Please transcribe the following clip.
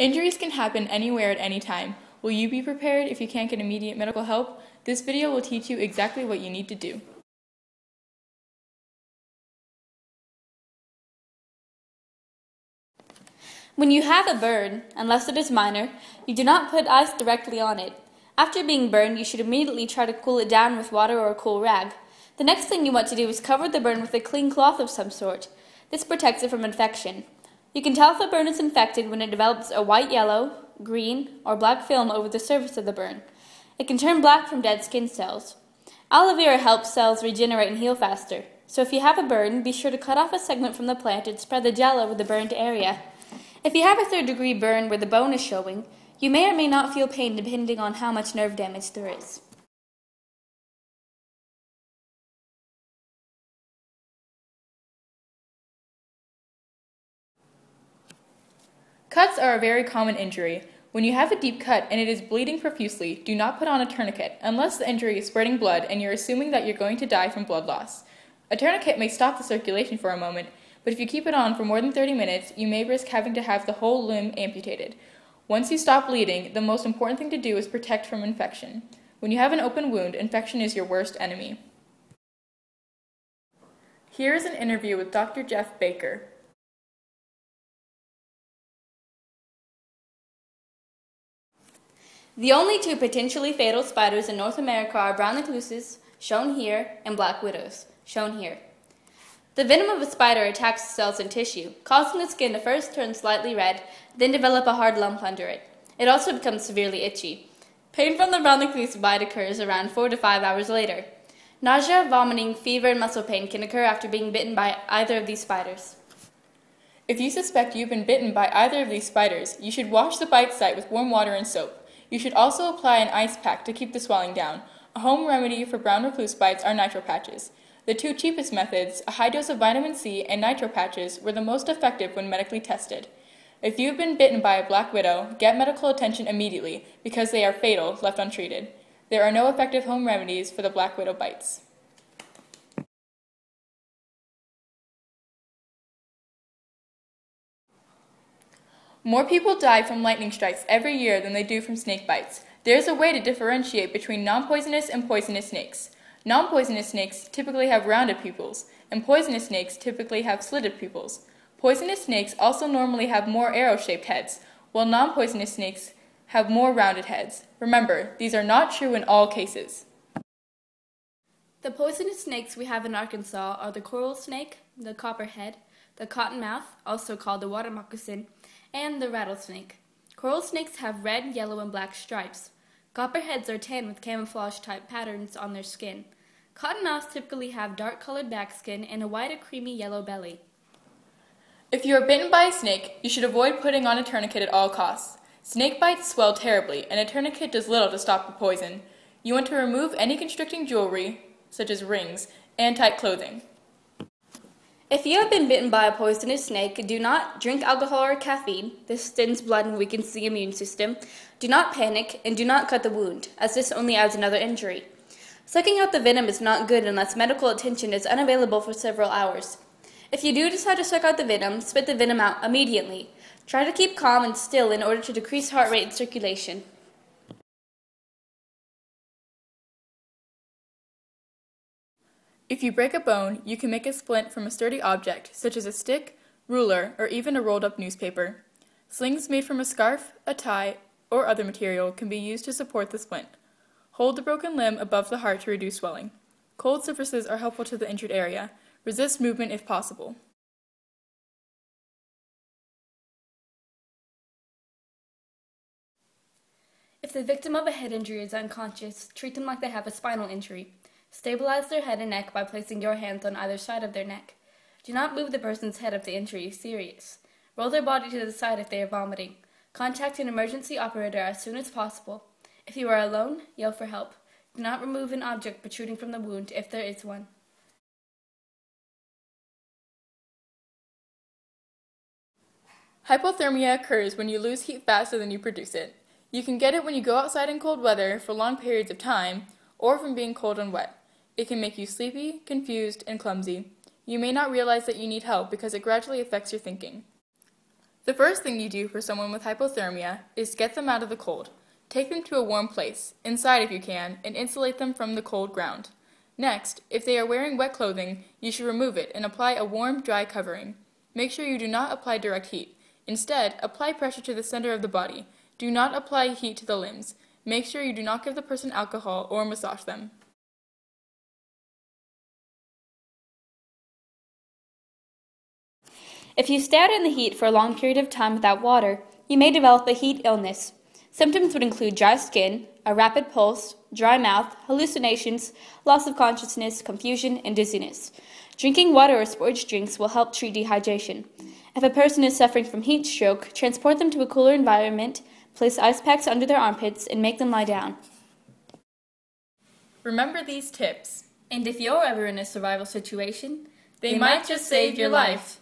Injuries can happen anywhere at any time. Will you be prepared if you can't get immediate medical help? This video will teach you exactly what you need to do. When you have a burn, unless it is minor, you do not put ice directly on it. After being burned, you should immediately try to cool it down with water or a cool rag. The next thing you want to do is cover the burn with a clean cloth of some sort. This protects it from infection. You can tell if a burn is infected when it develops a white yellow, green, or black film over the surface of the burn. It can turn black from dead skin cells. Aloe vera helps cells regenerate and heal faster. So if you have a burn, be sure to cut off a segment from the plant and spread the gel over the burned area. If you have a third degree burn where the bone is showing, you may or may not feel pain depending on how much nerve damage there is. Cuts are a very common injury. When you have a deep cut and it is bleeding profusely, do not put on a tourniquet unless the injury is spreading blood and you're assuming that you're going to die from blood loss. A tourniquet may stop the circulation for a moment, but if you keep it on for more than 30 minutes, you may risk having to have the whole limb amputated. Once you stop bleeding, the most important thing to do is protect from infection. When you have an open wound, infection is your worst enemy. Here is an interview with Dr. Jeff Baker. The only two potentially fatal spiders in North America are brown recluses, shown here, and black widows, shown here. The venom of a spider attacks cells and tissue, causing the skin to first turn slightly red, then develop a hard lump under it. It also becomes severely itchy. Pain from the brown recluse bite occurs around 4 to 5 hours later. Nausea, vomiting, fever, and muscle pain can occur after being bitten by either of these spiders. If you suspect you've been bitten by either of these spiders, you should wash the bite site with warm water and soap. You should also apply an ice pack to keep the swelling down. A home remedy for brown recluse bites are nitro patches. The two cheapest methods, a high dose of vitamin C and nitro patches, were the most effective when medically tested. If you have been bitten by a black widow, get medical attention immediately because they are fatal left untreated. There are no effective home remedies for the black widow bites. More people die from lightning strikes every year than they do from snake bites. There is a way to differentiate between non-poisonous and poisonous snakes. Non-poisonous snakes typically have rounded pupils, and poisonous snakes typically have slitted pupils. Poisonous snakes also normally have more arrow-shaped heads, while non-poisonous snakes have more rounded heads. Remember, these are not true in all cases. The poisonous snakes we have in Arkansas are the coral snake, the copperhead, the cottonmouth, also called the water moccasin, and the rattlesnake. Coral snakes have red, yellow, and black stripes. Copperheads are tan with camouflage type patterns on their skin. Cottonmouths typically have dark colored back skin and a white or creamy yellow belly. If you are bitten by a snake, you should avoid putting on a tourniquet at all costs. Snake bites swell terribly, and a tourniquet does little to stop the poison. You want to remove any constricting jewelry, such as rings, and tight clothing. If you have been bitten by a poisonous snake, do not drink alcohol or caffeine. This thins blood and weakens the immune system. Do not panic, and do not cut the wound, as this only adds another injury. Sucking out the venom is not good unless medical attention is unavailable for several hours. If you do decide to suck out the venom, spit the venom out immediately. Try to keep calm and still in order to decrease heart rate and circulation. If you break a bone, you can make a splint from a sturdy object, such as a stick, ruler, or even a rolled up newspaper. Slings made from a scarf, a tie, or other material can be used to support the splint. Hold the broken limb above the heart to reduce swelling. Cold surfaces are helpful to the injured area. Resist movement if possible. If the victim of a head injury is unconscious, treat them like they have a spinal injury. Stabilize their head and neck by placing your hands on either side of their neck. Do not move the person's head if the injury is serious. Roll their body to the side if they are vomiting. Contact an emergency operator as soon as possible. If you are alone, yell for help. Do not remove an object protruding from the wound if there is one. Hypothermia occurs when you lose heat faster than you produce it. You can get it when you go outside in cold weather for long periods of time, or from being cold and wet. It can make you sleepy, confused, and clumsy. You may not realize that you need help because it gradually affects your thinking. The first thing you do for someone with hypothermia is get them out of the cold. Take them to a warm place, inside if you can, and insulate them from the cold ground. Next, if they are wearing wet clothing, you should remove it and apply a warm, dry covering. Make sure you do not apply direct heat. Instead, apply pressure to the center of the body. Do not apply heat to the limbs. Make sure you do not give the person alcohol or massage them. If you stay out in the heat for a long period of time without water, you may develop a heat illness. Symptoms would include dry skin, a rapid pulse, dry mouth, hallucinations, loss of consciousness, confusion, and dizziness. Drinking water or sports drinks will help treat dehydration. If a person is suffering from heat stroke, transport them to a cooler environment, place ice packs under their armpits, and make them lie down. Remember these tips. And if you're ever in a survival situation, They, might just save your life.